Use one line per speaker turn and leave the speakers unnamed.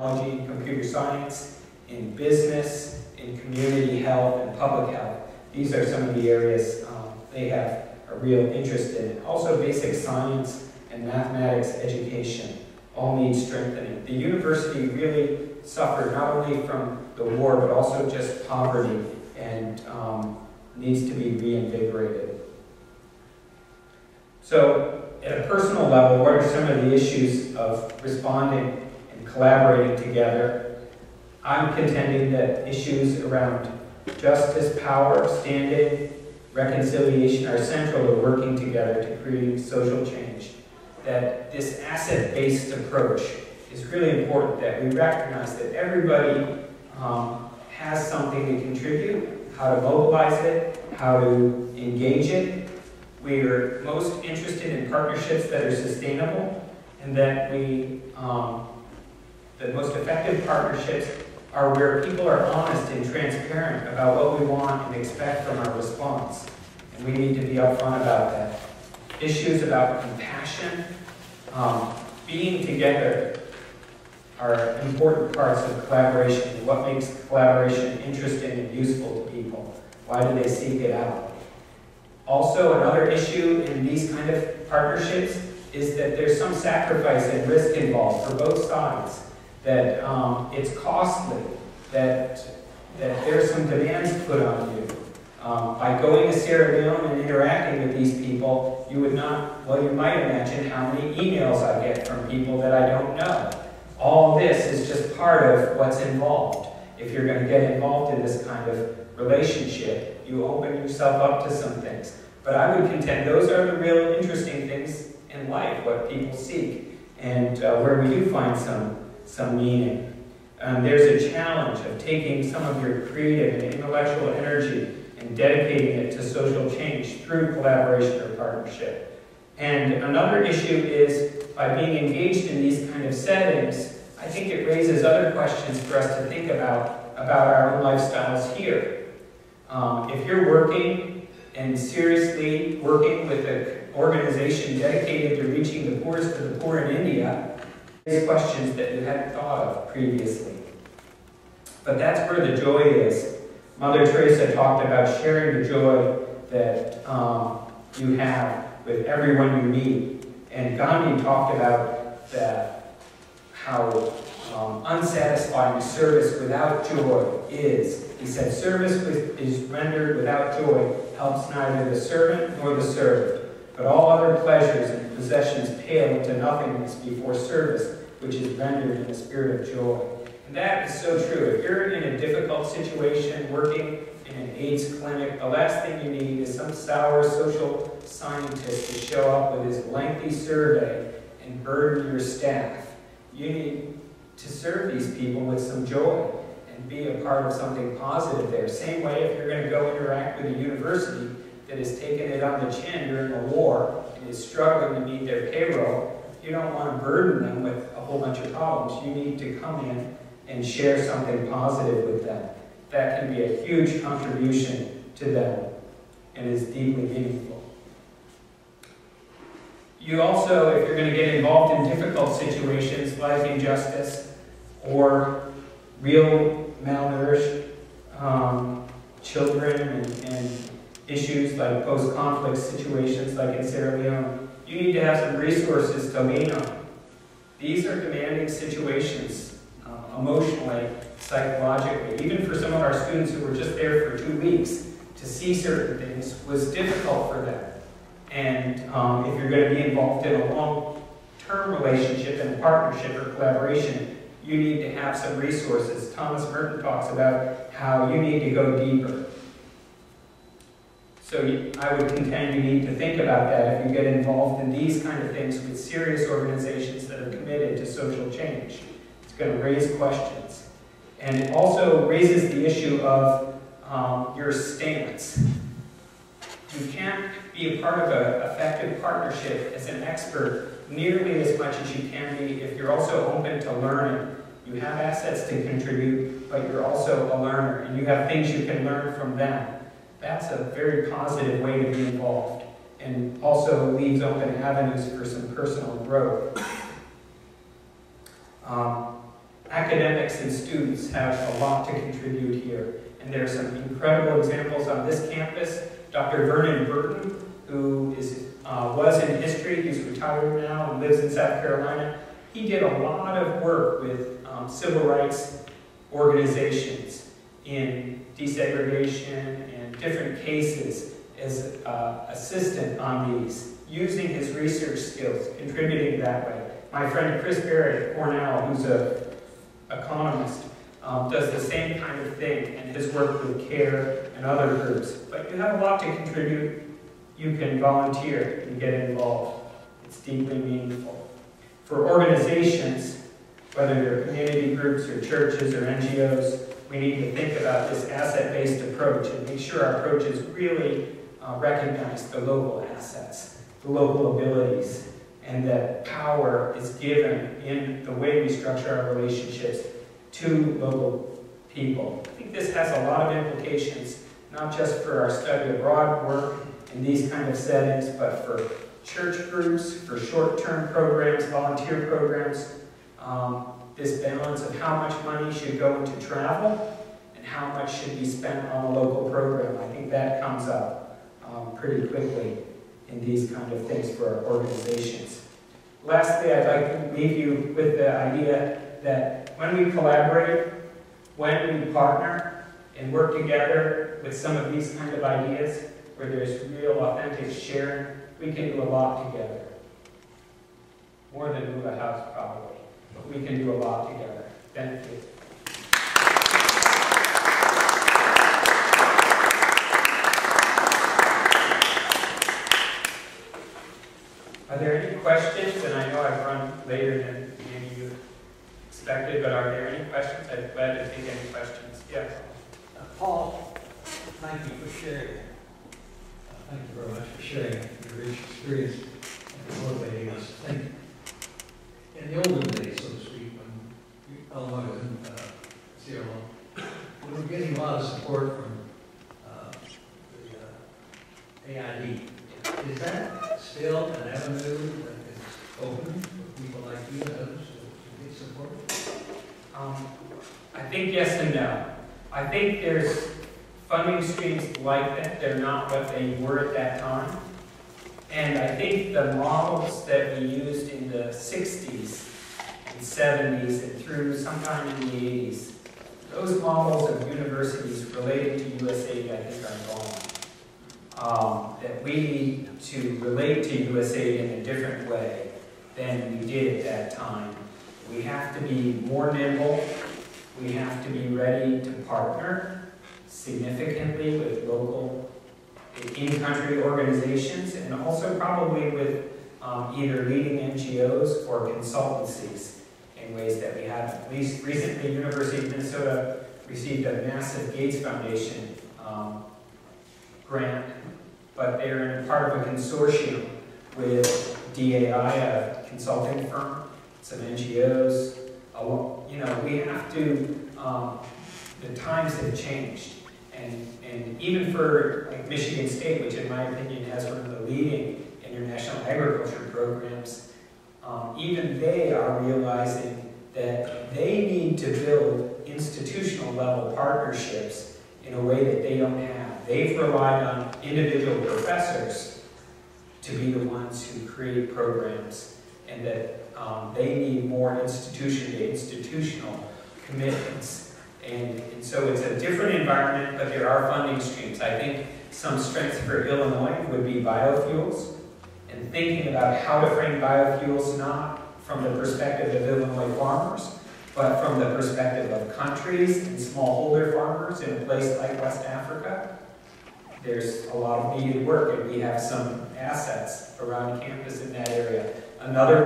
technology and computer science, in business, in community health and public health. These are some of the areas um, they have a real interest in. Also basic science and mathematics education all need strengthening. The university really suffered not only from the war, but also just poverty and um, needs to be reinvigorated. So at a personal level, what are some of the issues of responding collaborating together? I'm contending that issues around justice, power, standing, reconciliation are central to working together to create social change. That this asset-based approach is really important, that we recognize that everybody um, has something to contribute, how to mobilize it, how to engage it. We are most interested in partnerships that are sustainable and that we, um, the most effective partnerships are where people are honest and transparent about what we want and expect from our response. And we need to be upfront about that. Issues about compassion, um, being together are important parts of collaboration. What makes collaboration interesting and useful to people? Why do they seek it out? Also, another issue in these kind of partnerships is that there's some sacrifice and risk involved for both sides that um, it's costly, that, that there's some demands put on you. Um, by going to Sierra Leone and interacting with these people, you would not, well, you might imagine how many emails I get from people that I don't know. All this is just part of what's involved. If you're going to get involved in this kind of relationship, you open yourself up to some things. But I would contend those are the real interesting things in life, what people seek, and uh, where we do find some some meaning. Um, there's a challenge of taking some of your creative and intellectual energy and dedicating it to social change through collaboration or partnership. And another issue is by being engaged in these kind of settings, I think it raises other questions for us to think about about our own lifestyles here. Um, if you're working and seriously working with an organization dedicated to reaching the poorest of the poor in India, questions that you hadn't thought of previously. But that's where the joy is. Mother Teresa talked about sharing the joy that um, you have with everyone you meet. And Gandhi talked about that, how um, unsatisfying service without joy is. He said, service is rendered without joy helps neither the servant nor the served, but all other pleasures and possessions pale into nothingness before service which is rendered in a spirit of joy. And that is so true. If you're in a difficult situation, working in an AIDS clinic, the last thing you need is some sour social scientist to show up with his lengthy survey and burden your staff. You need to serve these people with some joy and be a part of something positive there. Same way if you're going to go interact with a university that has taken it on the chin during a war and is struggling to meet their payroll, you don't want to burden them with a whole bunch of problems. You need to come in and share something positive with them. That can be a huge contribution to them and is deeply meaningful. You also, if you're going to get involved in difficult situations like injustice or real malnourished um, children and, and issues like post-conflict situations like in Sierra Leone, you need to have some resources to lean on. These are demanding situations, uh, emotionally, psychologically. Even for some of our students who were just there for two weeks, to see certain things was difficult for them. And um, if you're going to be involved in a long-term relationship and partnership or collaboration, you need to have some resources. Thomas Merton talks about how you need to go deeper. So I would contend you need to think about that if you get involved in these kind of things with serious organizations that are committed to social change. It's going to raise questions. And it also raises the issue of um, your stance. You can't be a part of an effective partnership as an expert nearly as much as you can be if you're also open to learning. You have assets to contribute, but you're also a learner, and you have things you can learn from them. That's a very positive way to be involved and also leaves open avenues for some personal growth. Um, academics and students have a lot to contribute here. And there are some incredible examples on this campus. Dr. Vernon Burton, who is, uh, was in history, he's retired now and lives in South Carolina. He did a lot of work with um, civil rights organizations in desegregation and different cases as uh, assistant on these, using his research skills, contributing that way. My friend Chris Barrett at Cornell, who's a economist, um, does the same kind of thing and his work with CARE and other groups. But you have a lot to contribute. You can volunteer and get involved. It's deeply meaningful. For organizations, whether they're community groups or churches or NGOs, we need to think about this asset-based approach and make sure our approaches really uh, recognize the local assets, the local abilities, and that power is given in the way we structure our relationships to local people. I think this has a lot of implications, not just for our study abroad work in these kind of settings, but for church groups, for short-term programs, volunteer programs, um, this balance of how much money should go into travel and how much should be spent on a local program. I think that comes up um, pretty quickly in these kind of things for our organizations. Lastly, I'd like to leave you with the idea that when we collaborate, when we partner and work together with some of these kind of ideas, where there's real authentic sharing, we can do a lot together. More than move a house, probably. We can do a lot together. Thank you. Are there any questions? And I know I've run later than maybe you expected, but are there any questions? I'd glad to take any questions. Yes.
Uh, Paul, thank you for sharing. Uh, Thank you very much for sharing your rich experience and motivating us. Thank you. In the olden days, so to speak, when you- Illinois in uh, Leone, we were getting a lot of support from uh, the uh, AID. Is that still an avenue that is open for people like you and others to get support?
Um, I think yes and no. I think there's funding streams like that, they're not what they were at that time. And I think the models that we used in the 60s and 70s and through sometime in the 80s, those models of universities related to USAID, I think, are gone. Um, that we need to relate to USAID in a different way than we did at that time. We have to be more nimble. We have to be ready to partner significantly with local in-country organizations and also probably with um, either leading NGOs or consultancies in ways that we haven't. Least recently, University of Minnesota received a massive Gates Foundation um, grant, but they're in part of a consortium with DAI, a consulting firm, some NGOs. You know, we have to, um, the times have changed. And, and even for like Michigan State, which in my opinion has one of the leading international agriculture programs, um, even they are realizing that they need to build institutional level partnerships in a way that they don't have. They've relied on individual professors to be the ones who create programs and that um, they need more institution to institutional commitments. And, and so it's a different environment, but there are funding streams. I think some strengths for Illinois would be biofuels and about how to frame biofuels not from the perspective of Illinois farmers, but from the perspective of countries and smallholder farmers in a place like West Africa. There's a lot of needed work, and we have some assets around campus in that area. Another